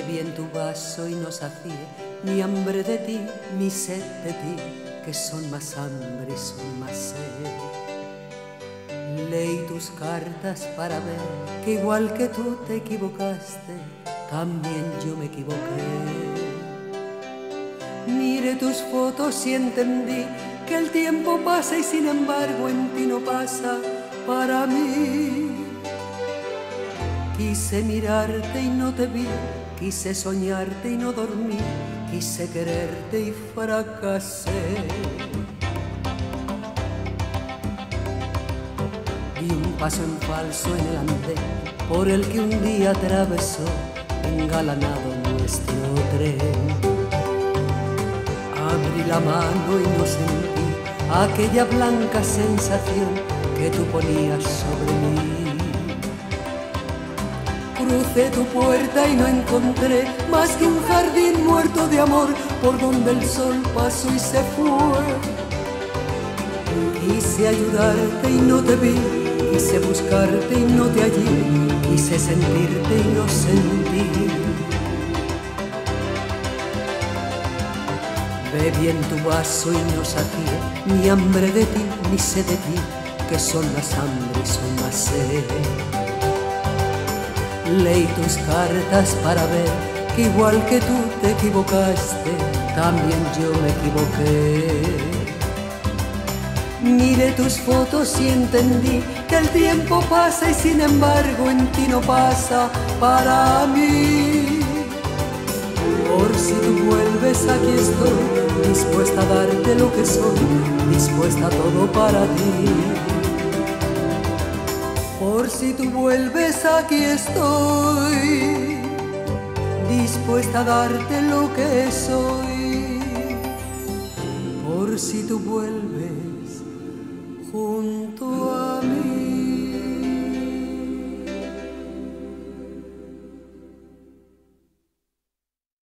en tu vaso y no sacié mi hambre de ti, mi sed de ti, que son más hambre y son más sed. Leí tus cartas para ver que igual que tú te equivocaste, también yo me equivoqué. Mire tus fotos y entendí que el tiempo pasa y sin embargo en ti no pasa para mí. Quise mirarte y no te vi, quise soñarte y no dormí, quise quererte y fracasé. Vi un paso en falso en el andén por el que un día atravesó engalanado nuestro tren. Abrí la mano y no sentí aquella blanca sensación que tú ponías sobre mí. Crucé tu puerta y no encontré más que un jardín muerto de amor por donde el sol pasó y se fue. Quise ayudarte y no te vi, quise buscarte y no te hallé, quise sentirte y no sentí. Bebí en tu vaso y no sacié ni hambre de ti, ni sed de ti, que son más hambre y son más sed. Leí tus cartas para ver que igual que tú te equivocaste, también yo me equivoqué. Miré tus fotos y entendí que el tiempo pasa y sin embargo en ti no pasa para mí. Por si tú vuelves aquí estoy, dispuesta a darte lo que soy, dispuesta a todo para ti si tú vuelves aquí estoy, dispuesta a darte lo que soy. Por si tú vuelves junto